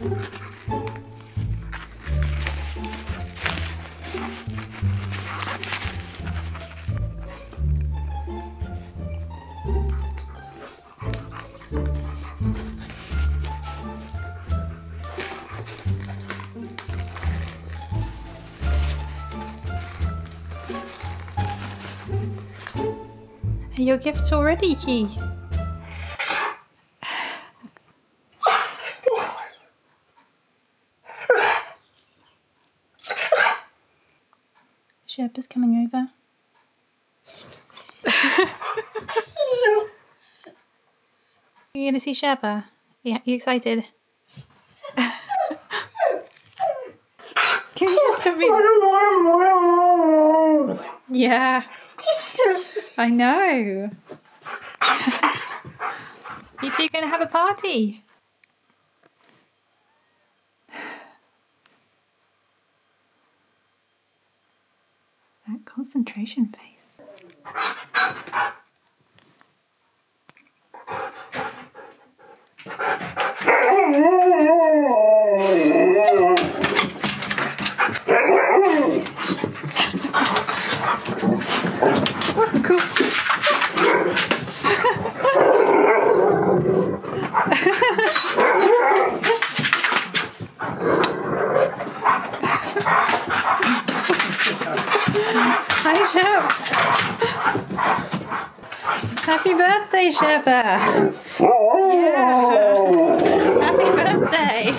Are your gifts already, Key? Sherpa's coming over. You're going to see Sherpa? Yeah, you excited? Can you stop me? Yeah. I know. you two going to have a party? That concentration face. Hi, Shep. Happy birthday, Sherpa. Yeah. Happy birthday.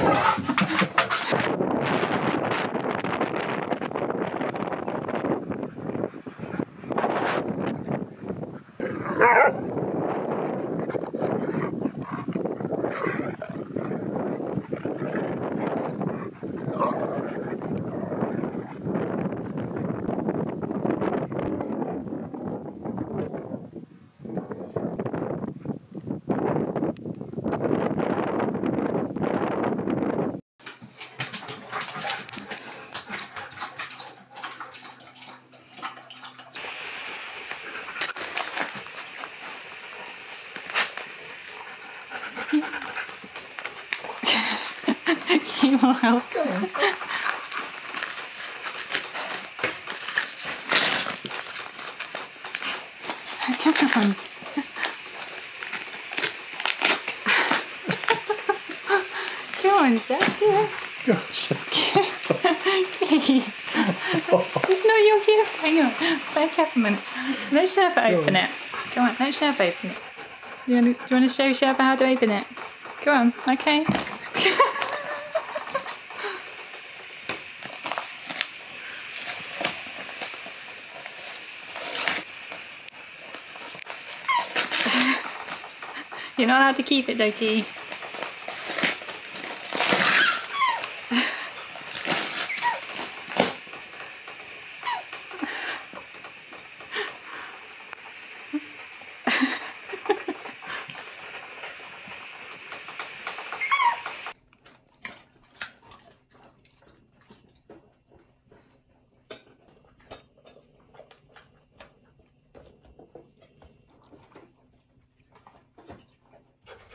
You will help. Come on. Come on, Jack. Yeah. Gosh. It's not your gift. Hang on. Back up a minute. Let Sherpa open it. Come on, let Sherpa open it. Do you want to show Sherpa how to open it? Go on, okay. You're not allowed to keep it, Doki.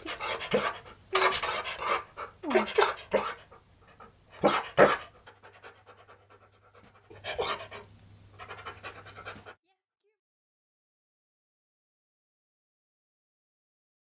ハハハ!